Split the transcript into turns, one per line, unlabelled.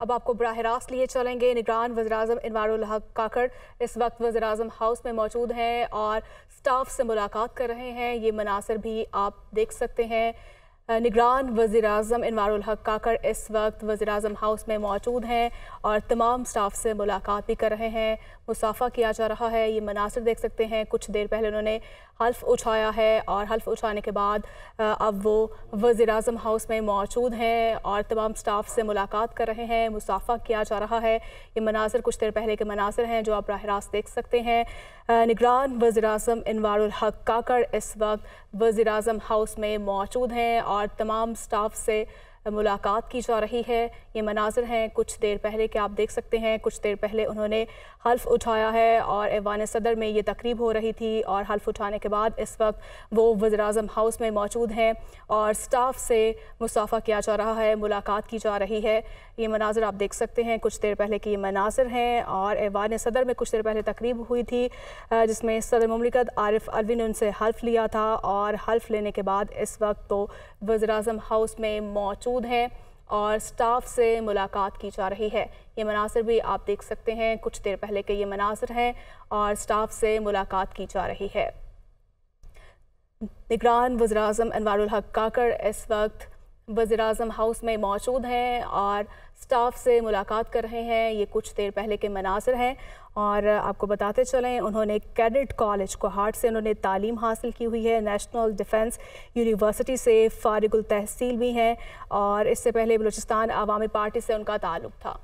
अब आपको बरह रास्त लिए चलेंगे। निगरान वजराजम इनवारुल हक काकड़ इस वक्त वजराजम हाउस में मौजूद हैं और स्टाफ से मुलाकात कर रहे हैं। ये मनासर भी आप देख सकते हैं। निगरान वज़ी अजम इनवारुल हक काकर इस वक्त वज़ी अजम हाउस में मौजूद हैं और तमाम स्टाफ से मुलाकात भी कर रहे हैं। मुसाफ़ा किया जा रहा है, ये मनासर देख सकते हैं। कुछ देर पहले उन्होंने हल्फ उठाया है और हल्फ उठाने के बाद अब वो वज़ी अजम हाउस में मौजूद हैं और तमाम स्टाफ से मुलाकात कर रहे हैं। मुसाफ़ा किया जा रहा है। ये मनासर कुछ देर पहले के मनासर हैं, जो आप रास्त देख सकते हैं। निगरान वज़ी अजम इनवारुल हक काकर इस वक्त वज़ी अजम हाउस में मौजूद हैं और तमाम स्टाफ से मुलाकात की जा रही है। ये मनाजर हैं। कुछ देर पहले के आप देख सकते हैं, कुछ देर पहले उन्होंने हल्फ उठाया है और ऐवान सदर में ये तकरीब हो रही थी और हल्फ उठाने के बाद इस वक्त वो वज़र हाउस में मौजूद हैं और स्टाफ से मुसाफ़ा किया जा रहा है, मुलाकात की जा रही है। ये मनाजर आप देख सकते हैं, कुछ देर पहले के ये मनाजर हैं और ऐवान सदर में कुछ देर पहले तकरीब हुई थी जिसमें सदर ममलिकत आरिफ अलवी ने उनसे हल्फ लिया था और हल्फ लेने के बाद इस वक्त तो वज़र हाउस में मौजूद मौजूद हैं और स्टाफ से मुलाकात की जा रही है। ये मनासर भी आप देख सकते हैं, कुछ देर पहले के ये मनासर हैं और स्टाफ से मुलाकात की जा रही है। निगरान वज़र अजम अनवारुल हक काकर, इस वक्त वज़र अजम हाउस में मौजूद हैं और स्टाफ से मुलाकात कर रहे हैं। ये कुछ देर पहले के मनासर हैं और आपको बताते चलें, उन्होंने कैडेट कॉलेज कोहाट से उन्होंने तालीम हासिल की हुई है। नेशनल डिफेंस यूनिवर्सिटी से फारिगुल तहसील भी हैं और इससे पहले बलूचिस्तान आवामी पार्टी से उनका ताल्लुक़ था।